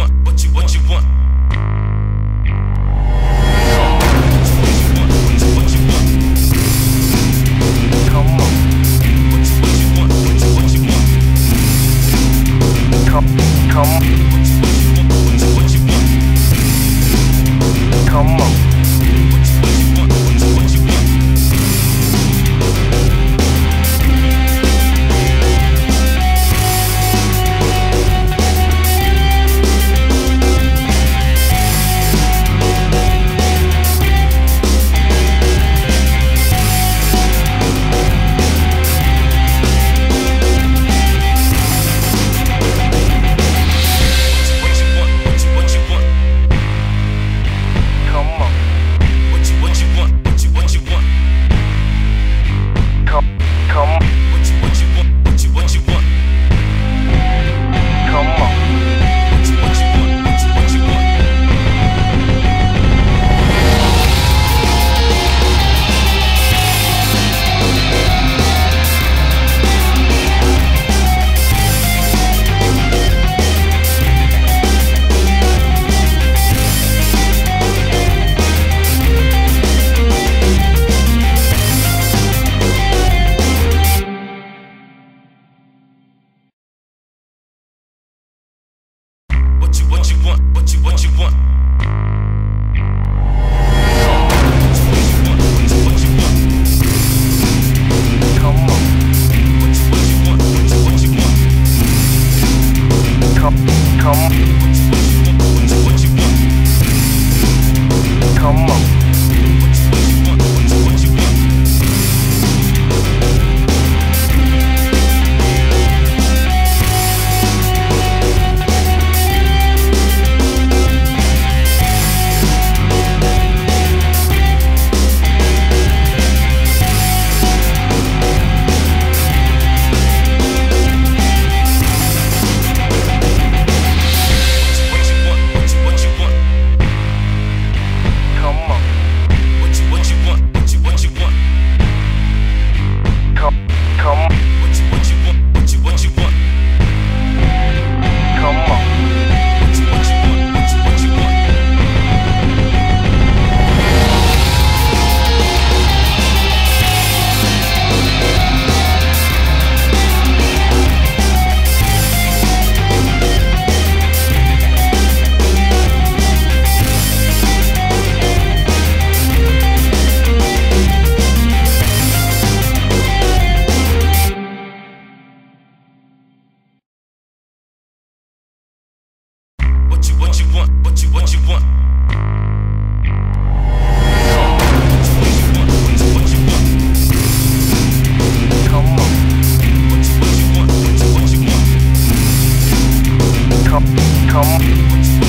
want? What you what you want? what you want, what you, what you want. you want, what you what you want. Come. What you, what you want, what you, what you want. Come.